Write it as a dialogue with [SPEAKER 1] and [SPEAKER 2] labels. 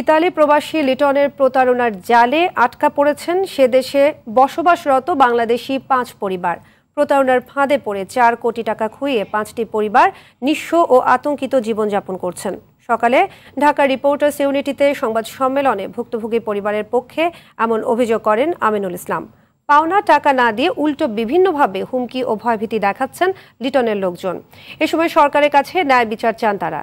[SPEAKER 1] Italy প্রবাসী লিটনের প্রতারণার জালে আটকা পড়েছেন সে দেশে বসবাসরত বাংলাদেশি পাঁচ পরিবার। প্রতারণার ফাঁদে পড়ে চার কোটি টাকা খুইয়ে পাঁচটি পরিবার নিঃস্ব ও আতঙ্কিত জীবনযাপন করছেন। সকালে ঢাকা রিপোর্টার্স ইউনিটিতে সংবাদ সম্মেলনে ভুক্তভোগী পরিবারের পক্ষে এমন অভিযোগ করেন আমিনুল ইসলাম। পাওনা টাকা না দিয়ে উল্টো বিভিন্নভাবে হুমকি ও ভয়ভীতি দেখাচ্ছেন লিটনের লোকজন। এ সময় সরকারের কাছে ন্যায় বিচার চান তারা।